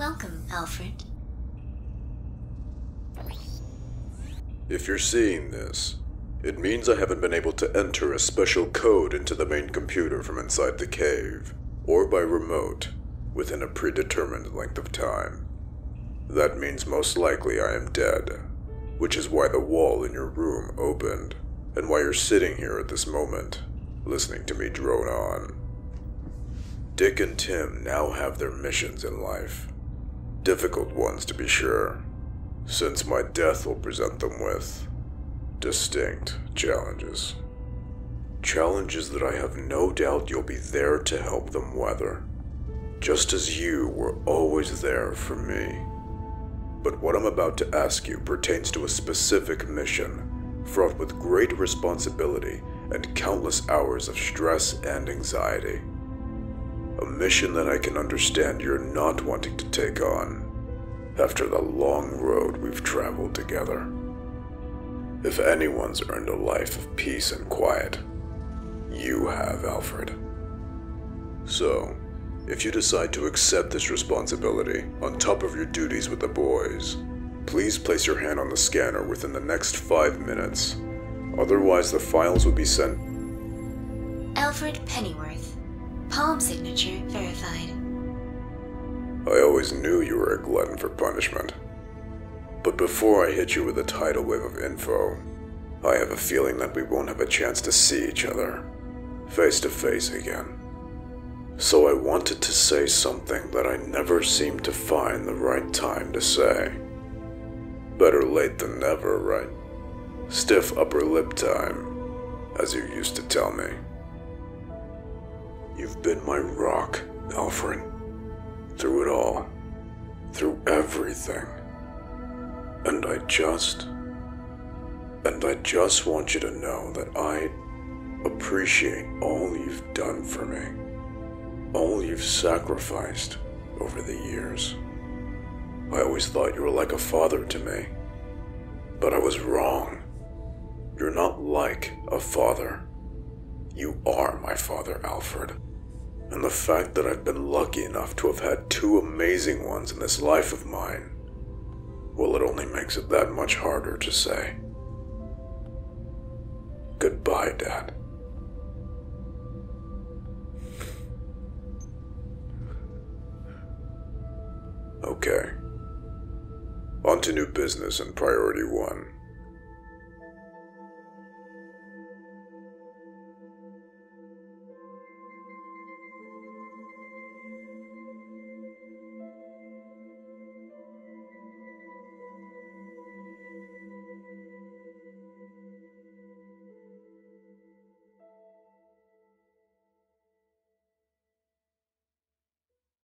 Welcome, Alfred. If you're seeing this, it means I haven't been able to enter a special code into the main computer from inside the cave, or by remote, within a predetermined length of time. That means most likely I am dead, which is why the wall in your room opened, and why you're sitting here at this moment, listening to me drone on. Dick and Tim now have their missions in life. Difficult ones, to be sure, since my death will present them with distinct challenges. Challenges that I have no doubt you'll be there to help them weather, just as you were always there for me. But what I'm about to ask you pertains to a specific mission, fraught with great responsibility and countless hours of stress and anxiety. Mission that I can understand you're not wanting to take on after the long road we've traveled together. If anyone's earned a life of peace and quiet, you have, Alfred. So, if you decide to accept this responsibility on top of your duties with the boys, please place your hand on the scanner within the next five minutes. Otherwise, the files will be sent. Alfred Pennyworth. Palm signature verified. I always knew you were a glutton for punishment. But before I hit you with a tidal wave of info, I have a feeling that we won't have a chance to see each other face to face again. So I wanted to say something that I never seemed to find the right time to say. Better late than never, right? Stiff upper lip time, as you used to tell me. You've been my rock, Alfred. Through it all. Through everything. And I just. And I just want you to know that I appreciate all you've done for me. All you've sacrificed over the years. I always thought you were like a father to me. But I was wrong. You're not like a father. You are my father, Alfred. And the fact that I've been lucky enough to have had two amazing ones in this life of mine, well, it only makes it that much harder to say. Goodbye, Dad. Okay. On to new business and priority one.